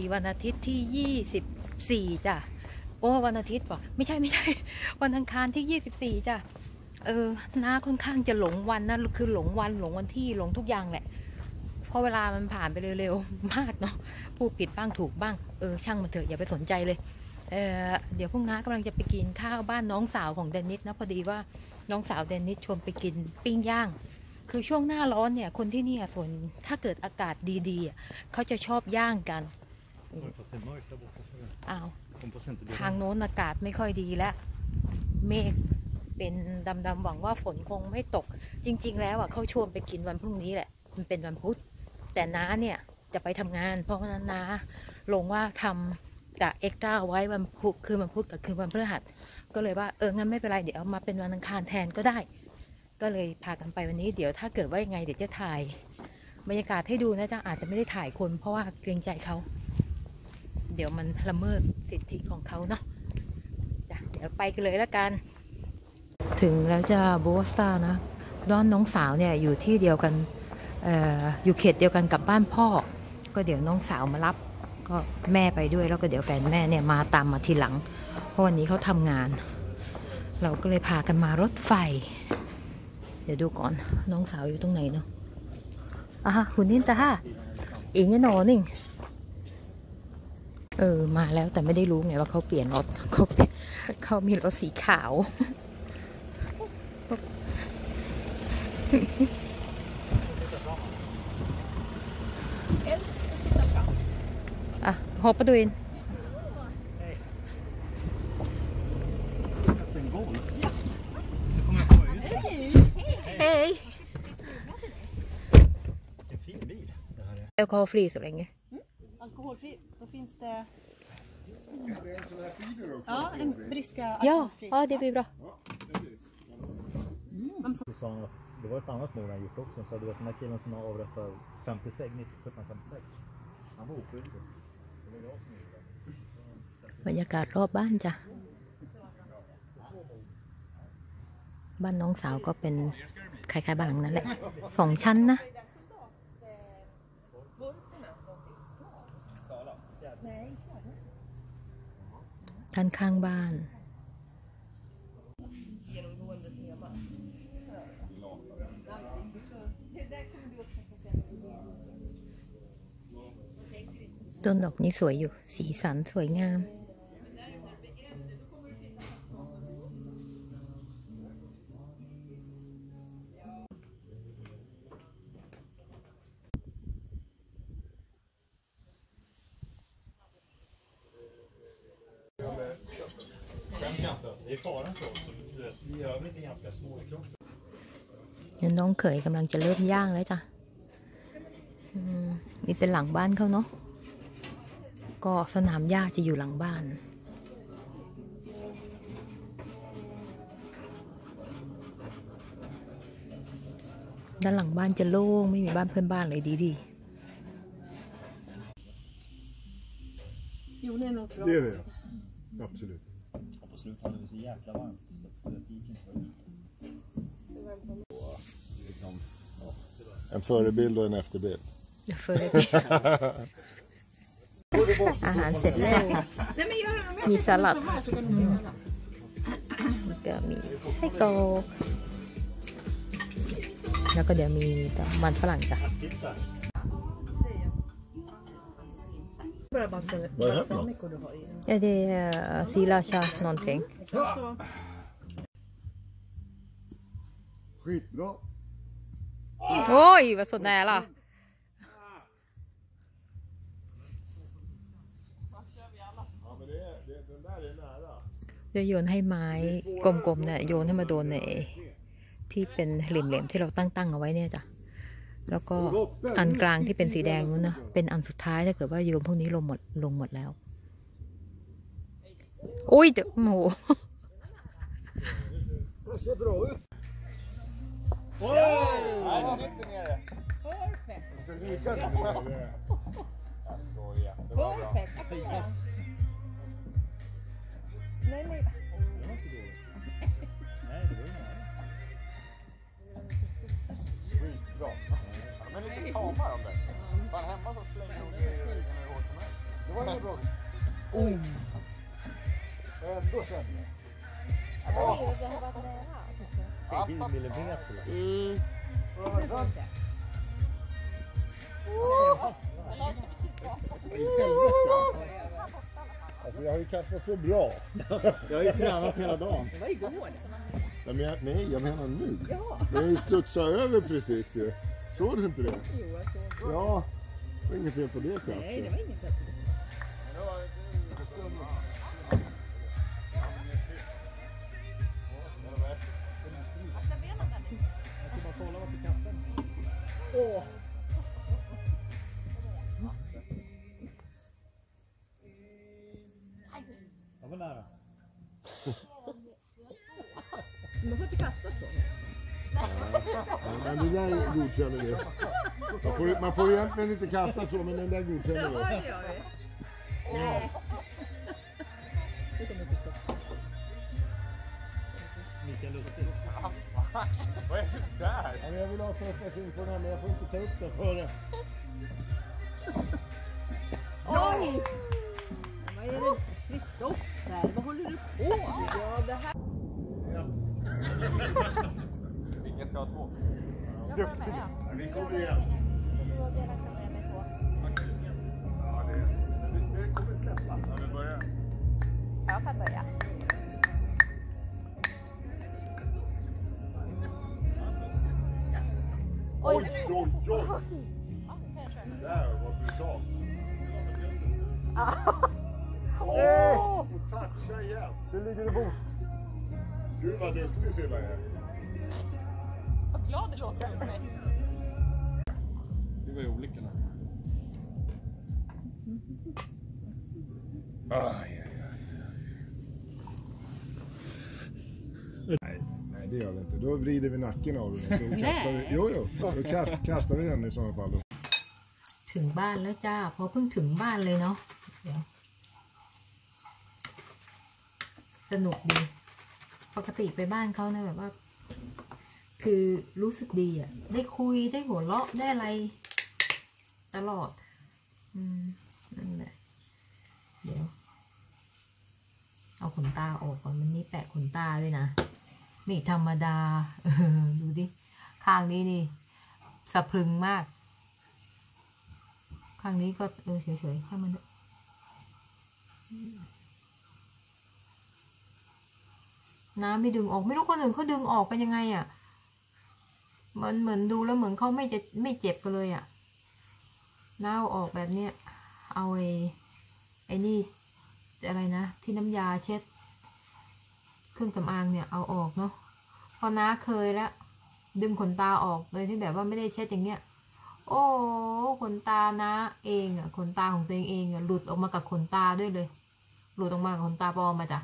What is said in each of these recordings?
ดีวันอาทิตย์ที่ยี่สิบสี่จ้ะโอ้วันอาทิตย์ป่ะไม่ใช่ไม่ใช่ วันอังคารที่ยี่สิบสี่จ้ะเออน้าค่อนข้างจะหลงวันนะคือหลงวันหลงวันที่หลงทุกอย่างแหละเพราะเวลามันผ่านไปเร็วๆ มากเนาะพูดผิดบ้างถูกบ้าง เออ ช่างมันเถอะ อย่าไปสนใจเลย เออเดี๋ยวพวกน้ากำลังจะไปกินข้าวบ้านน้องสาวของเดนนิสนะ พอดีว่าน้องสาวเดนนิสชวนไปกินปิ้งย่าง คือช่วงหน้าร้อนเนี่ย คนที่นี่ส่วนถ้าเกิดอากาศดีๆอะเขาจะชอบย่างกัน อ้าว Hoppas inte det ทางโน้นอากาศไม่ค่อยดีแล้ว เมฆเป็นดำๆหวังว่าฝนคงไม่ตก จริง ๆ แล้วอะเขาชวนไปกินวันพรุ่งนี้แหละ มันเป็นวันพุธ แต่น้าเนี่ยจะไปทำงาน เพราะฉะนั้นน้าลงว่าทำกะเอ็กตร้าไว้วันพุธคือวันพุธกับคืนวันพฤหัส ก็เลยว่าเอองั้นไม่เป็นไรเดี๋ยวเอามาเป็นวันอังคารแทนก็ได้ ก็เลยพากันไปวันนี้เดี๋ยวถ้าเกิดว่ายังไงเดี๋ยวจะถ่ายบรรยากาศให้ดูนะจ๊ะอาจจะไม่ได้ถ่ายคนเพราะว่าเกรงใจเขา เดี๋ยวมันละเมิดสิทธิของเขาเนาะจ้ะเดี๋ยวไปกันเลยแล้วกัน ถึงแล้วจะโบสตานะด้อนน้องสาวเนี่ยอยู่ที่เดียวกันเอ่ออยู่เขตเดียวกันกับบ้านพ่อ ก็เดี๋ยวน้องสาวมารับ ก็แม่ไปด้วยแล้วก็เดี๋ยวแฟนแม่เนี่ยมาตามมาทีหลัง เพราะวันนี้เขาทำงาน เราก็เลยพากันมารถไฟ เดี๋ยวดูก่อนน้องสาวอยู่ตรงไหนเนาะอะคุณนินตาฮะอิงเนี่ยนอนิ่ง เออ มาแล้วแต่ไม่ได้รู้ไงว่าเขาเปลี่ยนรถเขาเปลี่ยนเขามีรถสีขาว อะฮอปปะดูอิน En golf. Så kommer jag på ut. เฮ้ย Vilken fin bil det här är. แอลกอฮ Då finns det... Ja, en briska ย่อ alkoholfri. อ๋อเดี๋ยวบีบรอ Så sa han att det var ett annat mord han gjort också. Så du vet den här killen som har avrättat för 56, 1756. Han var oskyldig. Det var jag som gjorde det. บรรยากาศรอบบ้านจ้ะ บ้านน้องสาวก็เป็นคล้ายๆบ้านหลังนั้นแหละสองชั้นนะ ท่านข้างบ้าน ต้นดอกนี้สวยอยู่ สีสันสวยงาม Det är faran för oss. Du vet, Vi i övrigt är ganska små i kroppen. เดี๋ยวน้องเขยกำลังจะเริ่มย่างแล้วจ้ะอืมนี่เป็นหลังบ้านเขาเนาะ ก็สนามหญ้าจะอยู่หลังบ้านด้านหลังบ้านจะโล่งไม่มีบ้านเพื่อนบ้านเลยดีดี Jo, det är nog bra. Det är det. Absolut. Och på slutet hade det så jäkla varmt. Så att det gick inte. En förebild och en efterbild. ๆเฟอร์อาหารเสร็จแล้ว Nej, men gör det. Om jag Ni sätter sallad. den som var så kan du få alla. แล้วก็มีไส้กรอกแล้วก็เดี๋ยวมีมันฝรั่งจ้ะ Vad är det bara här så för något? mycket du har i den. Ja, det är sriracha någonting. Så, Skitbra. Oj, vad så nära! Ja, men det är, det, den där är nära. จะโยนให้ไม้กลมๆเนี่ยโยนให้มาโดนในที่เป็นเหลี่ยมๆที่เราตั้งๆเอาไว้เนี่ยจ้ะ แล้วก็อันกลางที่เป็นสีแดงนู้นนะเป็นอันสุดท้ายถ้าเกิดว่าโยนพวกนี้ลงหมดลงหมดแล้วอุ้ยเดี๋ยวโอ้โห Skitbra. De är lite tama de där. Fan hemma så slänger de grejerna hur hårt som helst. var inget bråk. Oh. Ändå sämre. Oj, det har varit nära. 10 millimeter. Mm. Det. Alltså jag har ju kastat så bra. Jag har ju tränat hela dagen. Det var igår. Nej, jag, nej, jag menar nu. Ja. Men jag studsat över precis ju. Såg du inte det? Jo, jag såg. Ja, det var inget fel på det Nej, det var inget fel. Kastar den. Åh, Jag var nära. man får inte kasta så. Ja, men det där godkänner vi. Man får, man får egentligen inte kasta så, men den där godkänner vi. Ja, det gör vi. Nej. Det. Mikael Lustig. Ja, men jag vill ha transmission på den här, men jag får inte ta upp den före. Oj! Vad är det? Kristoffer, vad håller du på med? Ja, det här... Vilken ska ha två? Ja, vi kommer igen. Ja, det, det, det kommer släppa. Ja, vi börjar. Jag får börja. Oj, oj, oj! Det där var brutalt. Åh! Och toucha igen. Du ligger i bort. Gud vad duktig Silla är Vad glad du låter för mig. Det var ju olika. Nej, nej, det gör vi inte. Då vrider vi nacken av den. Så kastar vi, jo, jo. Då kast, kastar vi den i sådana fall. ถึงบ้านแล้วจ้าเพราะเพิ่งถึงบ้านเลยเนาะเดี๋ยวสนุกดี ปกติไปบ้านเขาเนี่ยแบบว่า คือรู้สึกดีอะได้คุยได้หัวเราะได้อะไร ตลอด อืม นั่นแหละ เดี๋ยว เอาขนตาออกก่อนวันนี้แปะขนตาด้วยนะ ไม่ธรรมดา ดูดิ ข้างนี้นี่สะพรึงมาก ข้างนี้ก็เออเฉยๆแค่มันเถอะน้ำไม่ดึงออก ไม่รู้คนอื่นเขาดึงออกกันยังไงอะ่ะ เหมือนเหมือนดูแล้วเหมือนเขาไม่จะไม่เจ็บกันเลยอะ่ะน้าเอาออกแบบเนี้ยเอาไอ้ไอ้นี่อะไรนะ ที่น้ำยาเช็ด เครื่องสำอางเนี่ยเอาออกเนาะเพอน้าเคยแล้ว ดึงขนตาออกเลยที่แบบว่าไม่ได้เช็ดอย่างเงี้ย โอ้ขนตานะเองอะขนตาของตัวเองเองอะหลุดออกมากับขนตาด้วยเลย หลุดออกมากับขนตาปลอมมาจ้ะ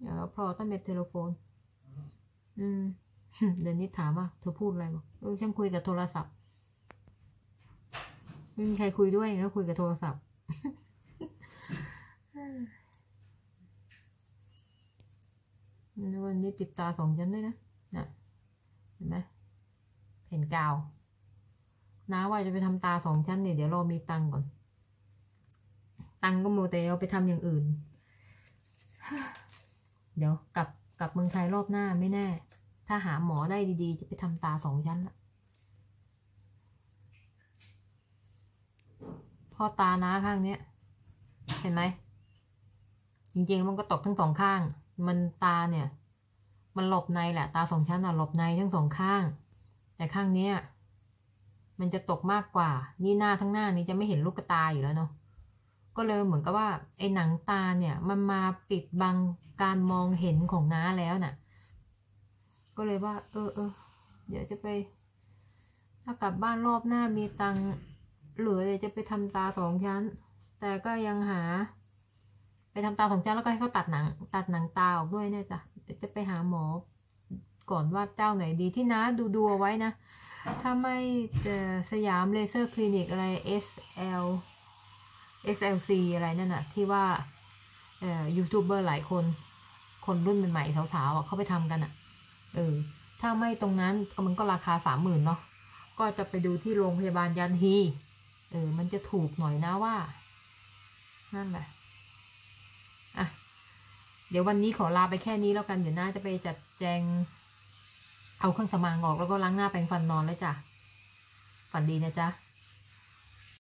เดี๋ยวพอต้องเป็นเทเลโฟน อืมเดี๋ยวนี้ถามว่าเธอพูดอะไรบอกเออฉันคุยกับโทรศัพท์ไม่มีใครคุยด้วยก็คุยกับโทรศัพท์แล้ววันนี้ติดตาสองชั้นด้วยนะน่ะเห็นไหมแผ่นกาวน้าว่าจะไปทำตาสองชั้นเนี่ยเดี๋ยวรอมีตังก่อน ตังก็โมแต่เอาไปทำอย่างอื่น เดี๋ยวกลับกลับเมืองไทยรอบหน้าไม่แน่ ถ้าหาหมอได้ดีๆ จะไปทำตาสองชั้นละพ่อตาน้าข้างเนี้ย เห็นไหม จริงๆมันก็ตกทั้งสองข้าง มันตาเนี่ย มันหลบในแหละ ตาสองชั้นอะหลบในทั้งสองข้าง แต่ข้างเนี้ยมันจะตกมากกว่า นี่หน้าทั้งหน้านี้จะไม่เห็นลูกตาอยู่แล้วเนาะ ก็เลยเหมือนกับว่าไอ้หนังตาเนี่ย มันมาปิดบังการมองเห็นของน้าแล้วน่ะ ก็เลยว่า เออเออเดี๋ยวจะไป ถ้ากลับบ้านรอบหน้ามีตังค์เหลือเดี๋ยวจะไปทำตาสองชั้น แต่ก็ยังหา ไปทำตาสองชั้นแล้วก็ให้เขาตัดหนัง ตัดหนังตาออกด้วยเนี่ยจ้ะเดี๋ยวจะไปหาหมอ ก่อนว่าเจ้าไหนดีที่น้าดูดูเอาไว้นะ ถ้าไม่สยามเลเซอร์คลินิกอะไร SL SLC อะไรนั่นน่ะ ที่ว่ายูทูบเบอร์หลายคน คนรุ่นใหม่ๆสาวๆเขาไปทำกันอะ เออ ถ้าไม่ตรงนั้นมันก็ราคาสามหมื่นเนาะ ก็จะไปดูที่โรงพยาบาลยันฮีเออ มันจะถูกหน่อยนะว่า นั่นแหละ อะ เดี๋ยววันนี้ขอลาไปแค่นี้แล้วกัน เดี๋ยวน้าจะไปจัดแจง เอาเครื่องสำอางออกแล้วก็ล้างหน้าแปรงฟันนอนแล้วจ้ะ ฝันดีนะจ๊ะ